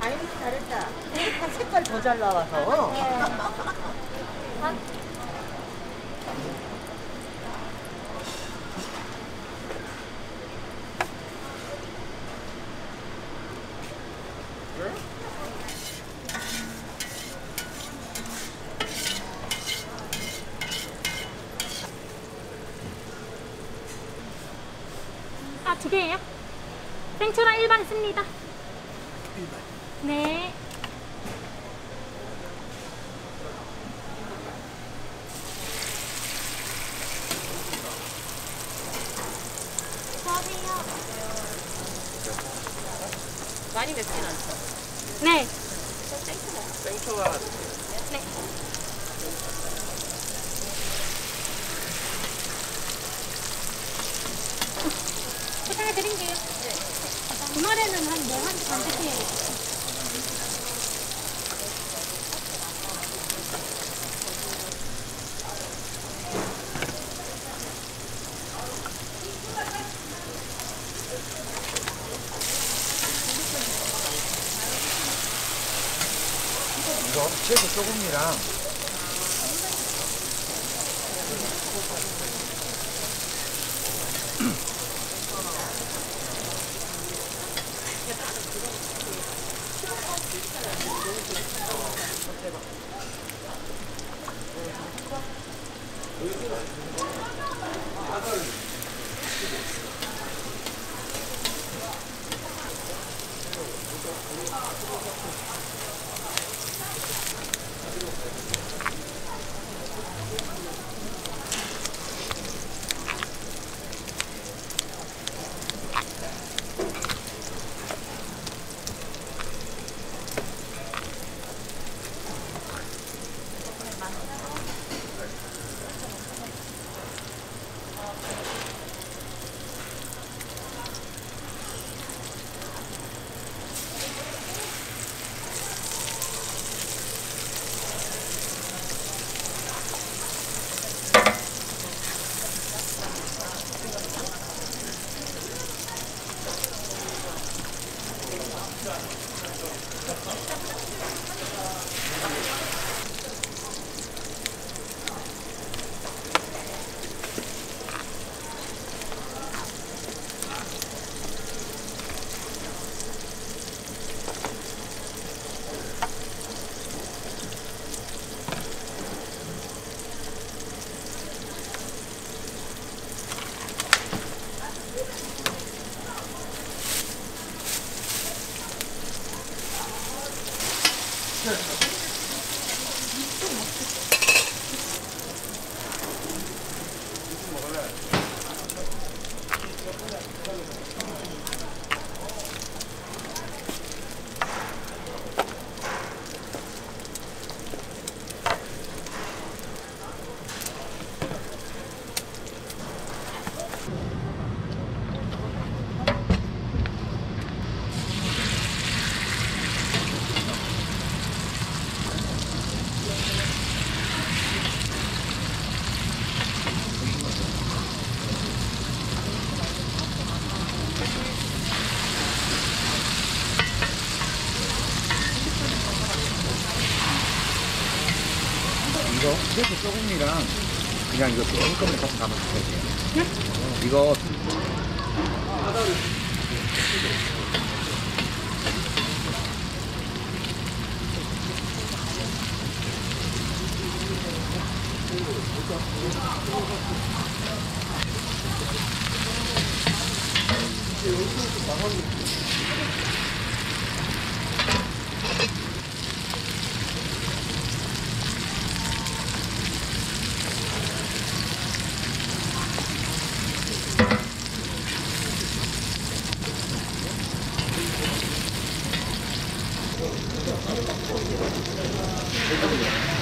아이고 잘했다. 한 색깔 더 잘 나와서. 아, 두 개예요? 생초랑 일반 씁니다. 네. 수고하세요. 많이 맵진 않죠. 네. 생초가 네. 포장해 드릴게요. 주말에는 한 11시 반쯤에 이거 채소 소금이랑 Sure. 이거 채소 소금이랑 그냥 이거 한꺼번에 같이 담아 주세요. 이거 Itu.